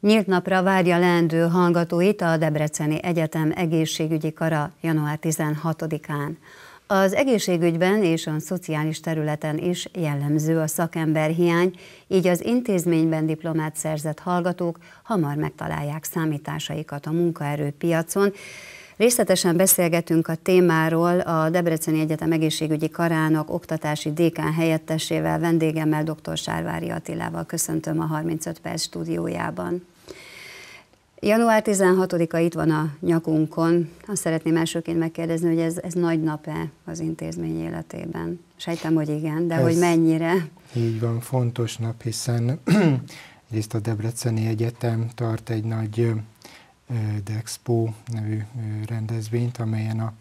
Nyílt napra várja leendő hallgatóit a Debreceni Egyetem egészségügyi kara január 16-án. Az egészségügyben és a szociális területen is jellemző a szakemberhiány, így az intézményben diplomát szerzett hallgatók hamar megtalálják számításaikat a munkaerőpiacon. Részletesen beszélgetünk a témáról a Debreceni Egyetem egészségügyi karának oktatási dékán helyettesével, vendégemmel dr. Sárvári Attilával. Köszöntöm a 35 perc stúdiójában. Január 16-a itt van a nyakunkon. Azt szeretném elsőként megkérdezni, hogy ez, ez nagy nap-e az intézmény életében? Sejtem, hogy igen, de ez hogy mennyire? Így van, fontos nap, hiszen egyrészt a Debreceni Egyetem tart egy nagy Dexpo nevű rendezvényt, amelyen a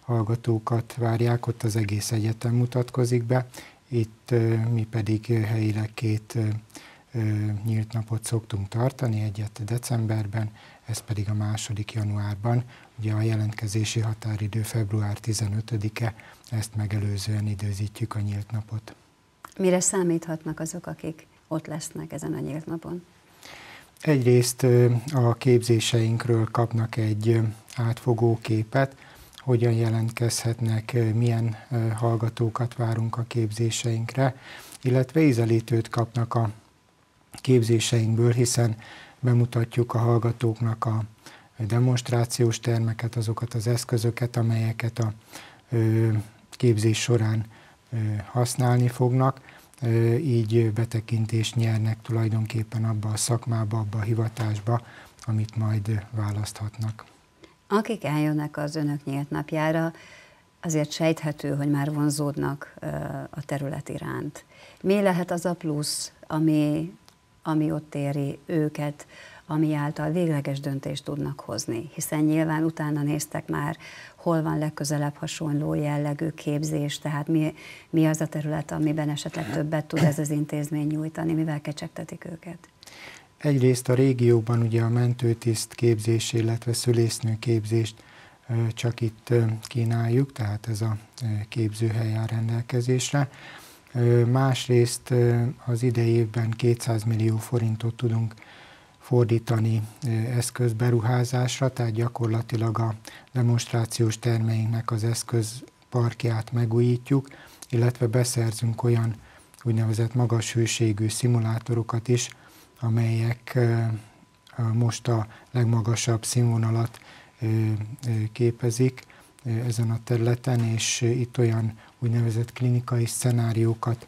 hallgatókat várják, ott az egész egyetem mutatkozik be. Itt mi pedig helyileg két nyílt napot szoktunk tartani, egyet decemberben, ez pedig a második januárban. Ugye a jelentkezési határidő február 15-e, ezt megelőzően időzítjük a nyílt napot. Mire számíthatnak azok, akik ott lesznek ezen a nyílt napon? Egyrészt a képzéseinkről kapnak egy átfogó képet, hogyan jelentkezhetnek, milyen hallgatókat várunk a képzéseinkre, illetve ízelítőt kapnak a képzéseinkből, hiszen bemutatjuk a hallgatóknak a demonstrációs termeket, azokat az eszközöket, amelyeket a képzés során használni fognak, így betekintést nyernek tulajdonképpen abba a szakmába, abba a hivatásba, amit majd választhatnak. Akik eljönnek az önök nyílt napjára, azért sejthető, hogy már vonzódnak a terület iránt. Mi lehet az a plusz, ami ami ott éri őket, ami által végleges döntést tudnak hozni. Hiszen nyilván utána néztek már, hol van legközelebb hasonló jellegű képzés, tehát mi, mi az a terület, amiben esetleg többet tud ez az intézmény nyújtani, mivel kecsegtetik őket? Egyrészt a régióban ugye a mentőtiszt képzés, illetve szülésznő képzést csak itt kínáljuk, tehát ez a képzőhely áll rendelkezésre. Másrészt az idei évben 200 millió forintot tudunk fordítani eszközberuházásra, tehát gyakorlatilag a demonstrációs termeinknek az eszközparkját megújítjuk, illetve beszerzünk olyan úgynevezett magas hőségű szimulátorokat is, amelyek most a legmagasabb színvonalat képezik ezen a területen, és itt olyan úgynevezett klinikai szenáriókat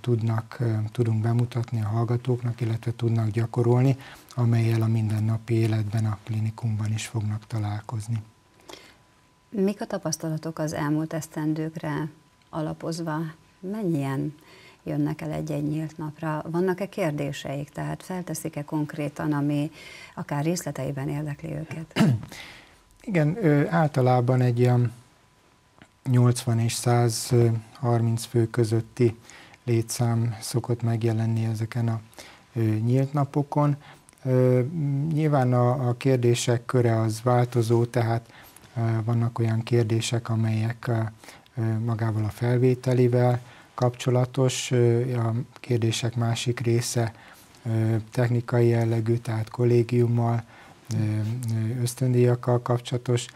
tudnak, tudunk bemutatni a hallgatóknak, illetve tudnak gyakorolni, amelyel a mindennapi életben a klinikumban is fognak találkozni. Mik a tapasztalatok az elmúlt esztendőkre alapozva? Mennyien jönnek el egy-egy nyílt napra? Vannak-e kérdéseik? Tehát felteszik-e konkrétan, ami akár részleteiben érdekli őket? Igen, általában egy ilyen 80 és 130 fő közötti létszám szokott megjelenni ezeken a nyílt napokon. Nyilván a, a kérdések köre az változó, tehát vannak olyan kérdések, amelyek magával a felvételivel kapcsolatos, a kérdések másik része technikai jellegű, tehát kollégiummal, ösztöndíjakkal kapcsolatos,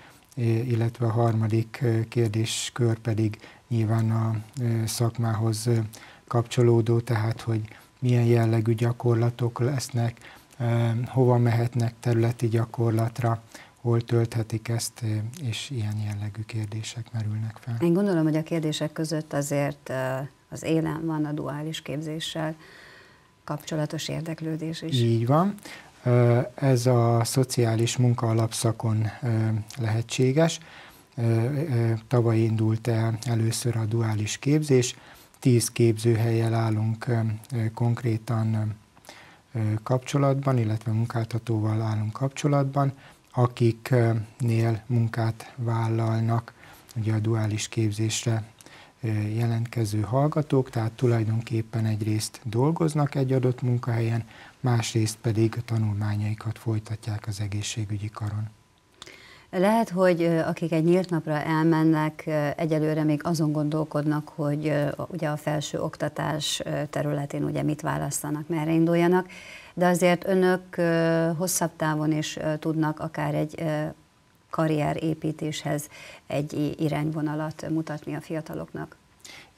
illetve a harmadik kérdéskör pedig nyilván a szakmához kapcsolódó, tehát hogy milyen jellegű gyakorlatok lesznek, hova mehetnek területi gyakorlatra, hol tölthetik ezt, és ilyen jellegű kérdések merülnek fel. Én gondolom, hogy a kérdések között azért az élen van a duális képzéssel kapcsolatos érdeklődés is. Így van. Ez a szociális munka alapszakon lehetséges. Tavaly indult el először a duális képzés, tíz képzőhelyel állunk konkrétan kapcsolatban, illetve munkáltatóval állunk kapcsolatban, akiknél munkát vállalnak ugye a duális képzésre jelentkező hallgatók, tehát tulajdonképpen egyrészt dolgoznak egy adott munkahelyen, másrészt pedig tanulmányaikat folytatják az egészségügyi karon. Lehet, hogy akik egy nyílt napra elmennek, egyelőre még azon gondolkodnak, hogy ugye a felső oktatás területén ugye mit választanak, merre induljanak, de azért önök hosszabb távon is tudnak akár egy karrierépítéshez egy irányvonalat mutatni a fiataloknak.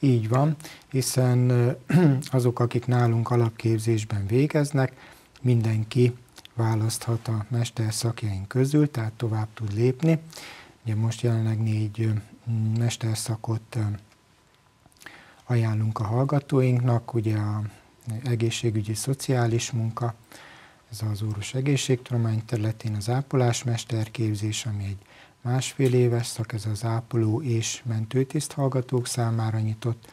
Így van, hiszen azok, akik nálunk alapképzésben végeznek, mindenki választhat a mesterszakjaink közül, tehát tovább tud lépni. Ugye most jelenleg négy mesterszakot ajánlunk a hallgatóinknak, ugye a egészségügyi szociális munka, ez az orvos egészségtudomány területén az ápolásmesterképzés, ami egy másfél éves szak, ez az ápoló és mentőtiszt hallgatók számára nyitott,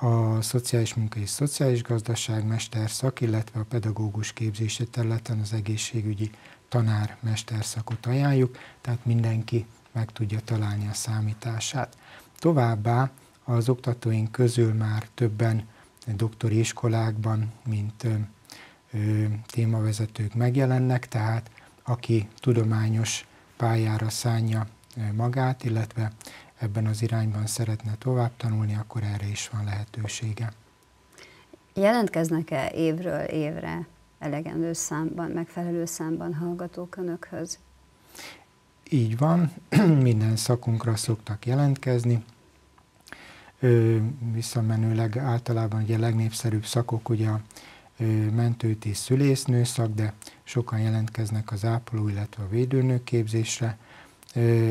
a szociális munka és szociális gazdaság mesterszak, illetve a pedagógus képzése területen az egészségügyi tanár mesterszakot ajánljuk, tehát mindenki meg tudja találni a számítását. Továbbá az oktatóink közül már többen doktori iskolákban, mint ö, ö, témavezetők megjelennek, tehát aki tudományos pályára szánja magát, illetve ebben az irányban szeretne tovább tanulni, akkor erre is van lehetősége. Jelentkeznek-e évről évre elegendő számban, megfelelő számban hallgatók önökhöz? Így van, minden szakunkra szoktak jelentkezni. Ö, visszamenőleg általában ugye a legnépszerűbb szakok ugye a mentőtíz szülésznő szak, de sokan jelentkeznek az ápoló, illetve a védőnök képzésre,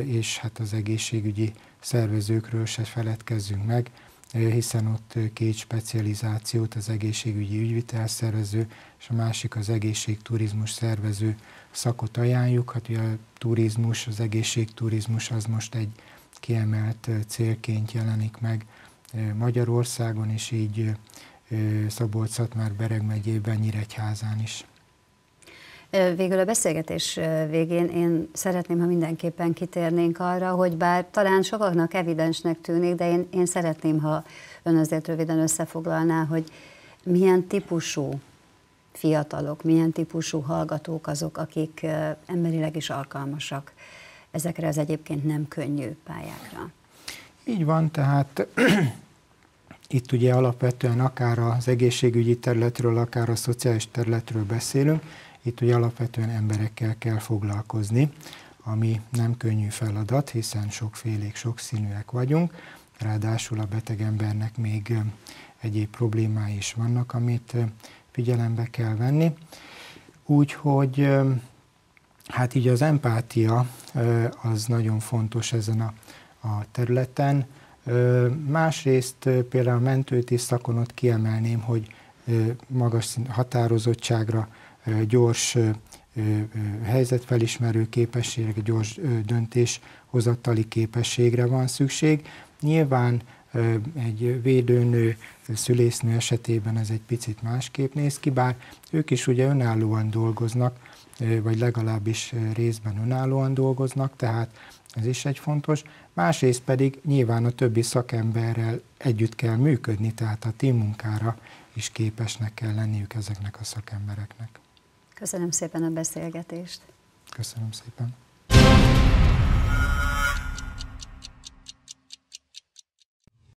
és hát az egészségügyi szervezőkről se feledkezzünk meg, hiszen ott két specializációt, az egészségügyi ügyvitelszervező és a másik az egészségturizmus szervező szakot ajánljuk. Hát ugye a turizmus, az egészségturizmus az most egy kiemelt célként jelenik meg Magyarországon, és így Szabolcs-Szatmár Bereg megyében, Nyíregyházán is. Végül a beszélgetés végén én szeretném, ha mindenképpen kitérnénk arra, hogy bár talán sokaknak evidensnek tűnik, de én, én szeretném, ha ön azért röviden összefoglalná, hogy milyen típusú fiatalok, milyen típusú hallgatók azok, akik emberileg is alkalmasak ezekre az egyébként nem könnyű pályákra. Így van, tehát itt ugye alapvetően akár az egészségügyi területről, akár a szociális területről beszélünk, itt ugye alapvetően emberekkel kell foglalkozni, ami nem könnyű feladat, hiszen sokfélék, sokszínűek vagyunk, ráadásul a beteg embernek még egyéb problémái is vannak, amit figyelembe kell venni. Úgyhogy hát így az empátia az nagyon fontos ezen a, a területen. Másrészt például a mentőtiszt szakon ott kiemelném, hogy magas határozottságra gyors helyzetfelismerő képességre, gyors döntéshozatali képességre van szükség. Nyilván egy védőnő, szülésznő esetében ez egy picit másképp néz ki, bár ők is ugye önállóan dolgoznak, vagy legalábbis részben önállóan dolgoznak, tehát ez is egy fontos. Másrészt pedig nyilván a többi szakemberrel együtt kell működni, tehát a munkára is képesnek kell lenniük ezeknek a szakembereknek. Köszönöm szépen a beszélgetést. Köszönöm szépen.